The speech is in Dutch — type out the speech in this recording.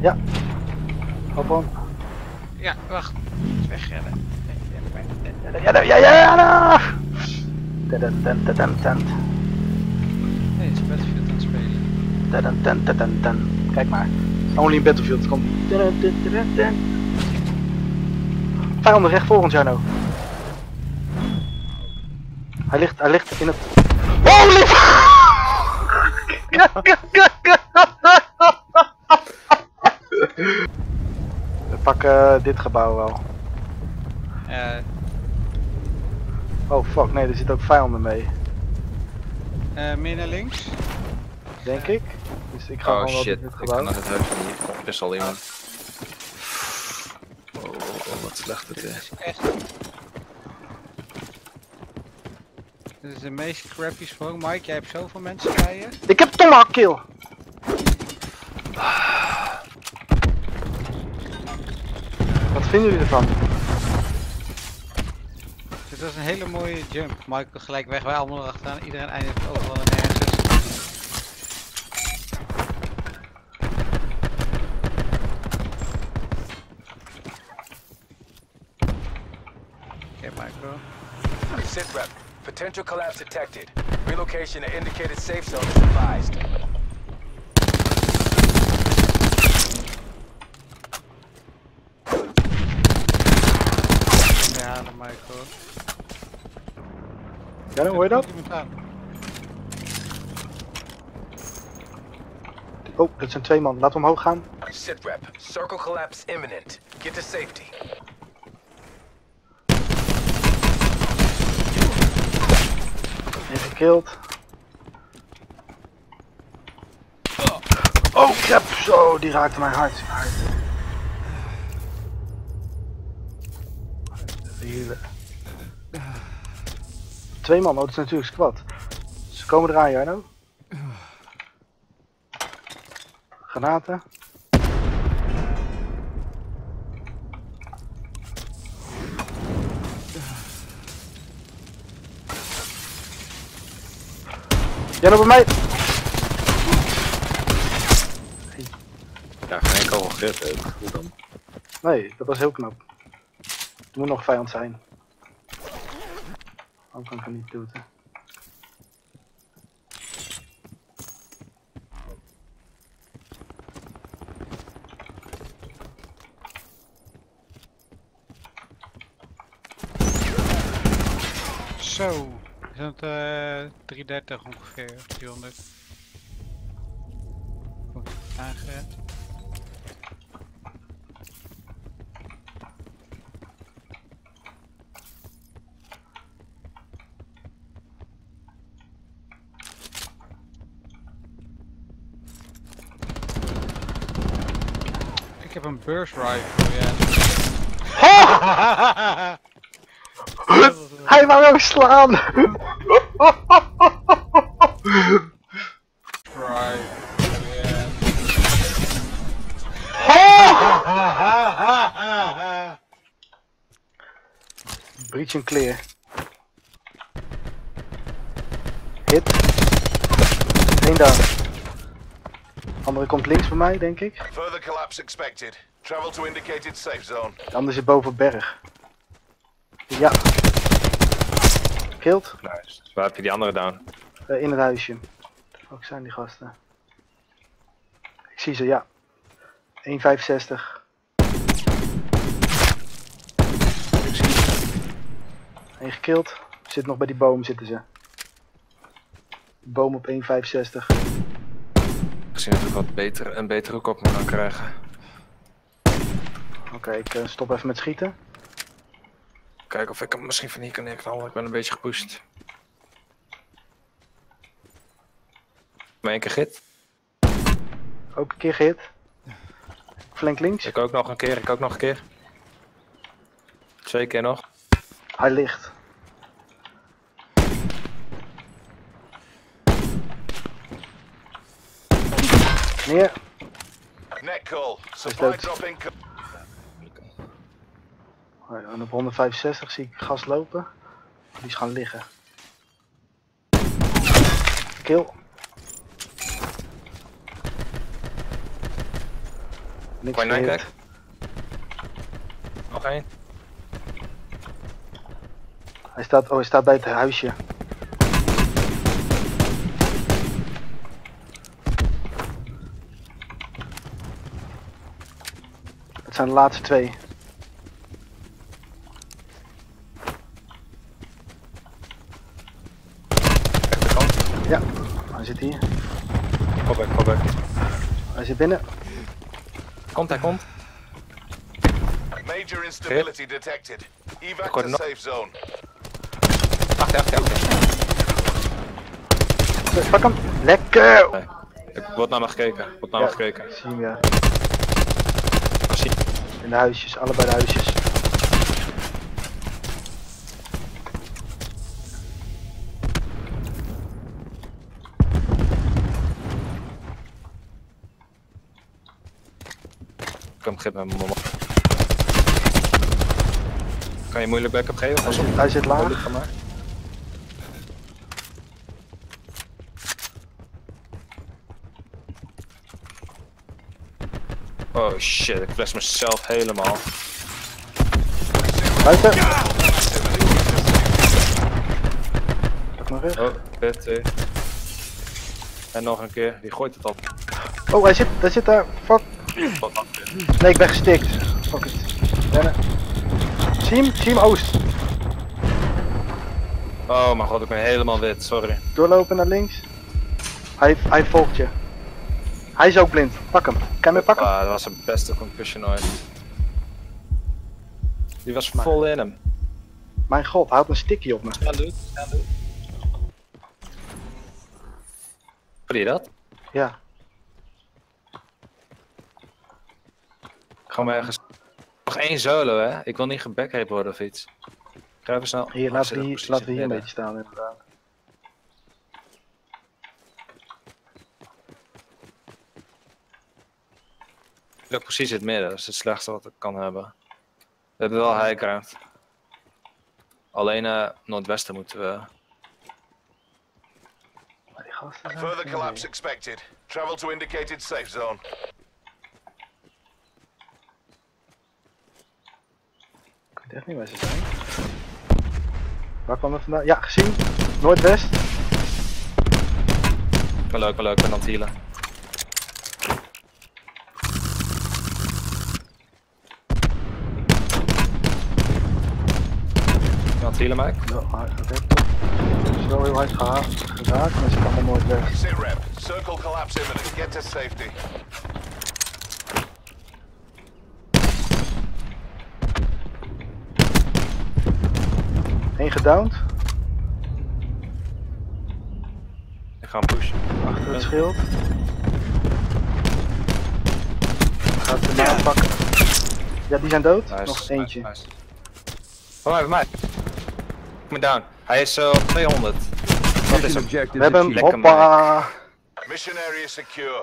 Ja. Hop on. Ja, wacht. Wegrennen. Ja, ja, ja, ja, ja. Tent, tent, tent, tent. Nee, het is Battlefield aan het spelen. Tent, tent, tent, tent. Kijk maar. Only in Battlefield komt. Vijanden recht voor ons, Jarno. Hij ligt, hij ligt in het... Holy We pakken dit gebouw wel. Eh, Oh fuck, nee, er zitten ook vijanden mee. eh, meer naar links. Denk ik. Dus ik ga Oh gewoon wel shit, dit ik gebouw. kan naar het huis van hier. Er is al iemand. Oh, oh, oh, wat slecht het is. Echt. Dit is de meest crappy sprong. Mike, jij hebt zoveel mensen bij je. Ik heb Tomahawk kill! Vinden jullie ervan? Dit was een hele mooie jump. Michael gelijk weg, wij allemaal erachteraan. Iedereen eindigt overal en ergens. Oké, Michael. Sit rep. Potential collapse detected. Relocation to indicated safe zone is advised. Halen, Michael. Ja, hoor je dat? Oh, dat zijn twee man. Laten we omhoog gaan. Sit rep. Circle collapse imminent. Get to safety. Eén gekillt. Oh, crap. Zo, die raakte mijn hart. hart. Hier. Twee man, oh, dat is natuurlijk squad. Ze komen eraan, Jarno. Granaten. Jarno bij mij! Ja, geen enkel ook. Hoe dan? Nee, dat was heel knap. Er moet nog vijand zijn. Ook kan ik hem niet doen. Zo. Is het eh 330 ongeveer, 300. Goed, aangerend. Ik heb een burst rifle, ja. Hij wou hem slaan! Right. Yeah. Breach and clear. Hit. Eén down. Andere komt links bij mij, denk ik. Further collapse expected. Travel to indicated safe zone. De ander zit boven op berg. Ja. Killed. Nice. Waar heb je die andere down? Eh, in het huisje. Wat zijn die gasten? Ik zie ze, ja. 1,65. Ik zie het. Eén gekillt. Zit nog bij die boom zitten ze. Boom op 1,65. Gezien dat ik wat beter, een betere hoek op me kan krijgen. Oké, ik eh, stop even met schieten. Kijken of ik hem misschien van hier kan neerknallen. Ik ben een beetje gepusht. Maar één keer git. Ook een keer gehit. Flank links. Ik ook nog een keer, ik ook nog een keer. Twee keer nog. Hij ligt. Neer. Net call. Supply drop in. En op 165 zie ik gas lopen. Die is gaan liggen. Kill. Niks Point 9 gehit. kijk. Nog één. Hij staat, oh, hij staat bij het huisje. Zijn de laatste twee. Rechterkant. Ja, hij zit hier. Go back, go back. Hij zit binnen. Komt, hij komt. Major instability detected. Evac Ik hoor to nog- safe zone. Achter, achter, achter. Pak hem. Lekker! Nee. Ik word naar me gekeken. Wordt naar Ja. me gekeken. Zie hem ja. De huisjes, allebei de huisjes. Ik kan beginnen met mijn mama. Kan je moeilijk backup geven? Hij zit, hij zit dit laag. Oh shit, ik fles mezelf helemaal. Buiten. Pak maar. Oh, eh. En nog een keer, die gooit het op. Oh, hij zit, hij zit daar. Fuck. Nee, ik ben gestikt. Fuck it. Rennen. Zie hem oost. Oh mijn god, ik ben helemaal wit, sorry. Doorlopen naar links. Hij, hij volgt je. Hij is ook blind. Pak hem. Kan je hem pakken? Ah, dat was zijn beste concussion ooit. Die was vol in hem. Mijn god, hij had een sticky op me. Ja, doe Ja, doe Hoor je dat? Ja. Gewoon maar ergens. Nog één solo, hè? Ik wil niet gebackhate worden of iets. Ga even snel. Hier, Oh, laten zit we er hier, een beetje staan inderdaad. Ik loop precies in het midden, dat is het slechtste wat ik kan hebben. We hebben wel high ground. Alleen eh noordwesten moeten we. Maar die gasten zijn Further er collapse expected. Travel to indicated safe zone. Ik weet echt niet waar ze zijn. Waar kwam het vandaan? Ja, gezien. Noordwest. Wel leuk, wel leuk, ik ben aan het healen, Mike? Ja, toch. Het is wel heel hard geha- geraakt, maar ze kan allemaal Noordwest. Sit rep. Circle collapse imminent. Get to safety. Eén gedowned. Ik ga hem pushen. Achter het schild. Gaat de naam pakken. Ja, die zijn dood. Nice, Nog eentje. Nice, nice. Mij, van mij. Ben down. Hij is eh, op 200. Wat is hem? We hebben hem. Hoppa. Mission area secure.